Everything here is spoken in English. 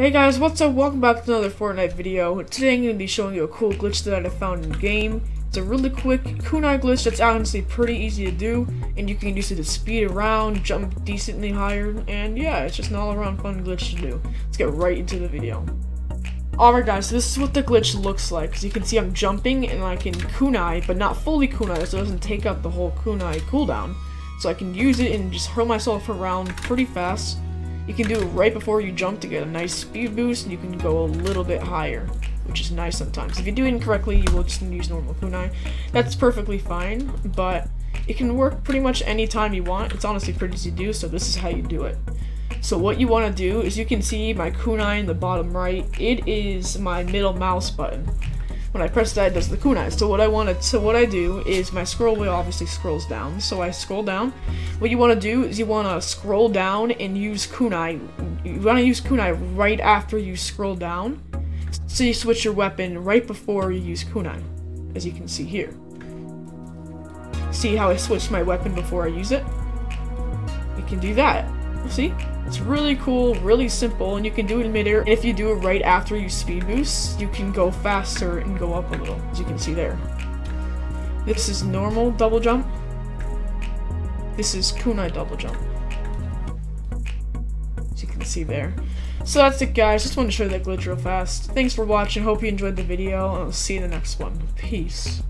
Hey guys, what's up? Welcome back to another Fortnite video. Today I'm going to be showing you a cool glitch that I found in the game. It's a really quick kunai glitch that's honestly pretty easy to do, and you can use it to speed around, jump decently higher, and yeah, it's just an all-around fun glitch to do. Let's get right into the video. Alright guys, so this is what the glitch looks like. As you can see, I'm jumping and I can kunai, but not fully kunai, so it doesn't take up the whole kunai cooldown. So I can use it and just hurl myself around pretty fast. You can do it right before you jump to get a nice speed boost, and you can go a little bit higher, which is nice sometimes. If you do it incorrectly, you will just use normal kunai. That's perfectly fine, but it can work pretty much any time you want. It's honestly pretty easy to do, so this is how you do it. So what you want to do is you can see my kunai in the bottom right. It is my middle mouse button. When I press that, it does the kunai. So what I want to, so what I do is my scroll wheel obviously scrolls down. So I scroll down. What you want to do is you want to scroll down and use kunai. You want to use kunai right after you scroll down. So you switch your weapon right before you use kunai, as you can see here. See how I switched my weapon before I use it? You can do that. See? It's really cool, really simple, and you can do it in midair. If you do it right after you speed boost, you can go faster and go up a little, as you can see there. This is normal double jump. This is kunai double jump. As you can see there. So that's it guys, just wanted to show you that glitch real fast. Thanks for watching, hope you enjoyed the video, and I'll see you in the next one. Peace.